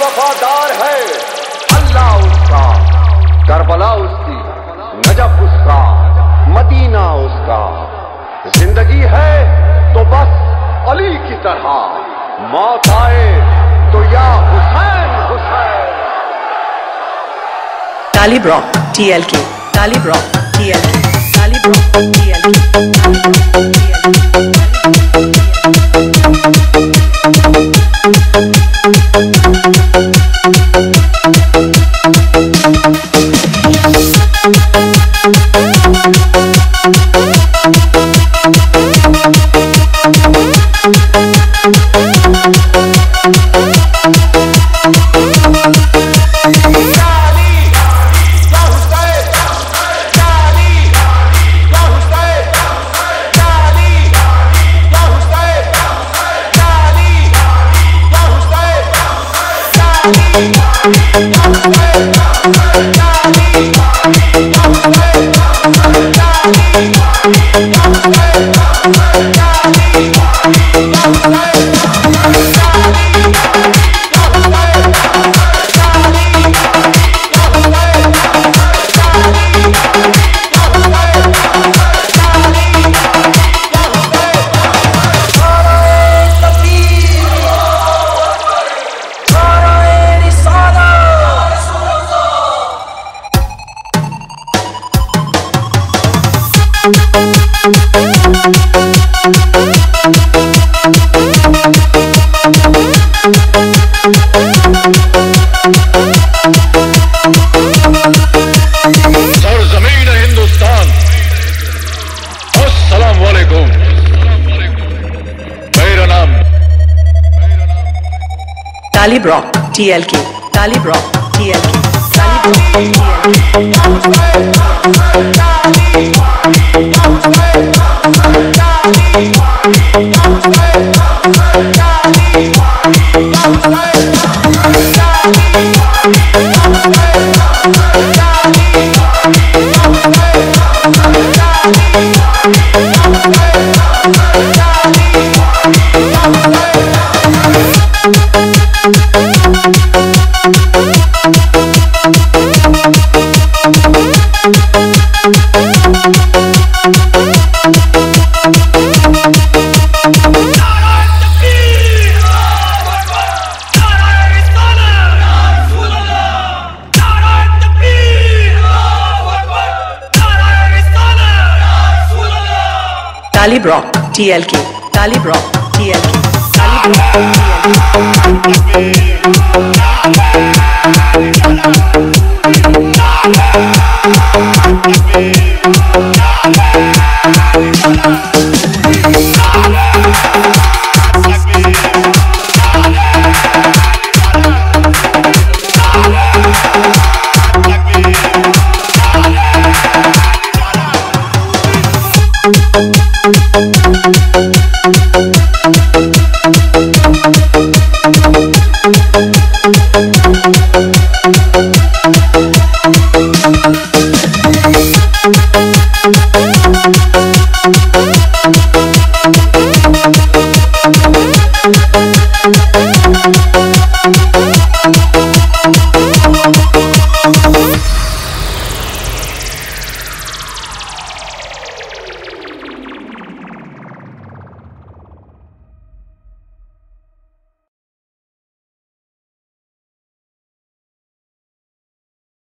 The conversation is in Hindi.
वफादार है। अल्लाह उसका करबला उसकी नजफ उसका मदीना उसका। ज़िंदगी है तो बस अली की तरह। मौत आए तो या Hussain Hussain. Tally Brock, TLK, Tally Brock, TLK, Tally Brock, Thank Tally Brock, TLK, Tally Brock, TLK, Tally TLK. Brock, TLK, Tally Brock, TLK, Tally Brock, TLK.